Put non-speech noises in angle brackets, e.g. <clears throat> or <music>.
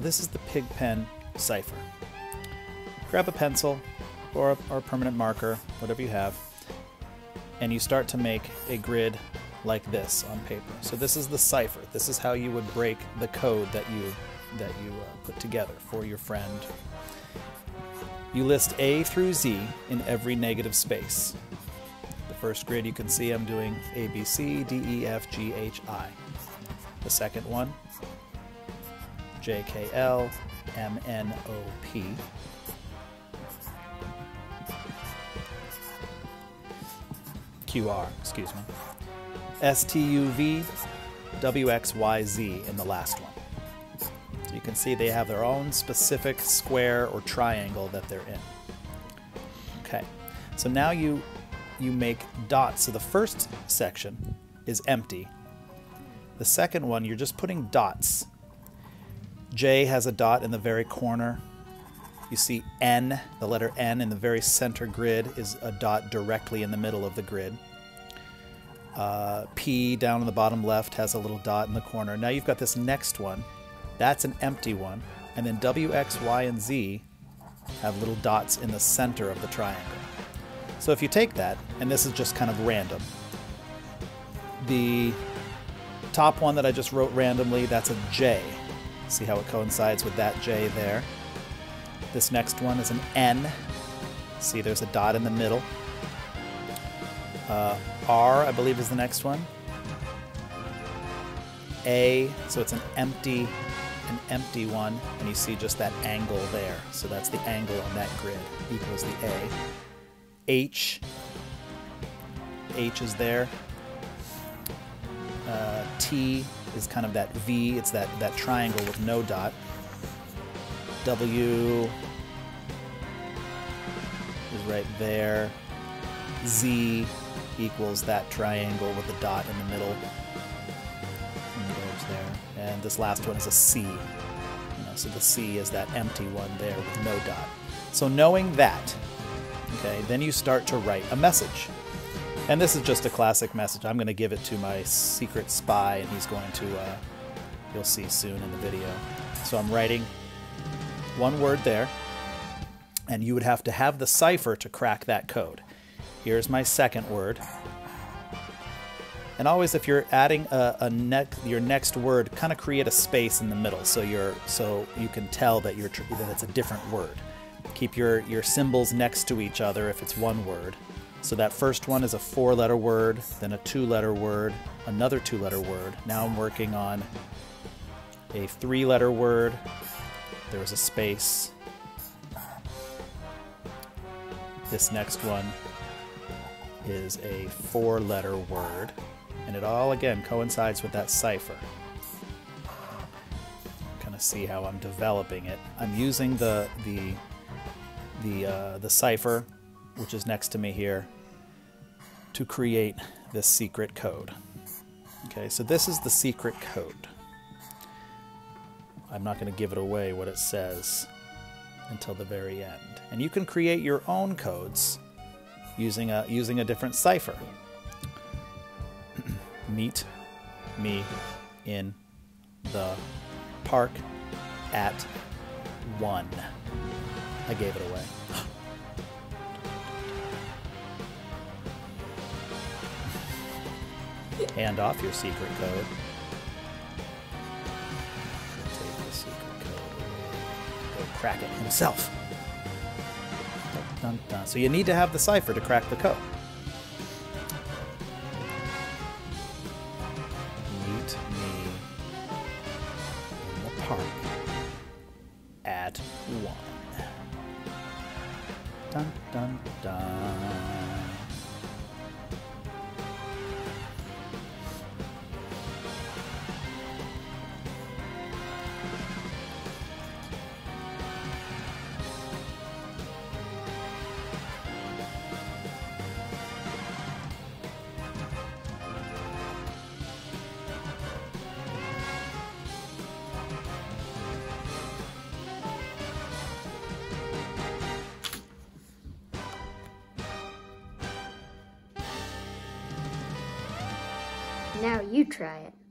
this is the Pigpen cipher. Grab a pencil or a, or a permanent marker, whatever you have, and you start to make a grid like this on paper. So this is the cipher. This is how you would break the code that you that you uh, put together for your friend. You list A through Z in every negative space. The first grid you can see I'm doing A, B, C, D, E, F, G, H, I. The second one, J, K, L, M, N, O, P. Q, R, excuse me. S, T, U, V, W, X, Y, Z in the last one. So you can see they have their own specific square or triangle that they're in. Okay, so now you you make dots. So the first section is empty. The second one, you're just putting dots. J has a dot in the very corner. You see N, the letter N in the very center grid is a dot directly in the middle of the grid. Uh, P down in the bottom left has a little dot in the corner. Now you've got this next one. That's an empty one. And then W, X, Y, and Z have little dots in the center of the triangle. So if you take that, and this is just kind of random, the top one that I just wrote randomly, that's a J. See how it coincides with that J there. This next one is an N. See, there's a dot in the middle. Uh, R, I believe, is the next one. A, so it's an empty, an empty one, and you see just that angle there. So that's the angle on that grid equals the A. H, H is there. Uh, T is kind of that V, it's that, that triangle with no dot. W is right there. Z equals that triangle with the dot in the middle. And there. And this last one is a C. You know, so the C is that empty one there with no dot. So knowing that, okay, then you start to write a message. And this is just a classic message. I'm going to give it to my secret spy, and he's going to, uh, you'll see soon in the video. So I'm writing one word there, and you would have to have the cipher to crack that code. Here's my second word. And always, if you're adding a, a ne your next word, kind of create a space in the middle so you're so you can tell that you're that it's a different word. Keep your your symbols next to each other if it's one word. So that first one is a four-letter word, then a two-letter word, another two-letter word. Now I'm working on a three-letter word. There's a space. This next one is a four-letter word, and it all again coincides with that cipher. Kind of see how I'm developing it. I'm using the the the uh, the cipher, which is next to me here, to create this secret code. Okay, so this is the secret code. I'm not going to give it away what it says until the very end. And you can create your own codes using a using a different cipher. <clears throat> Meet me in the park at one. I gave it away. Hand off your secret code. Take the secret code. Go crack it himself. Dun, dun. So you need to have the cipher to crack the code. Meet me in the park at one. Dun dun dun. Now you try it.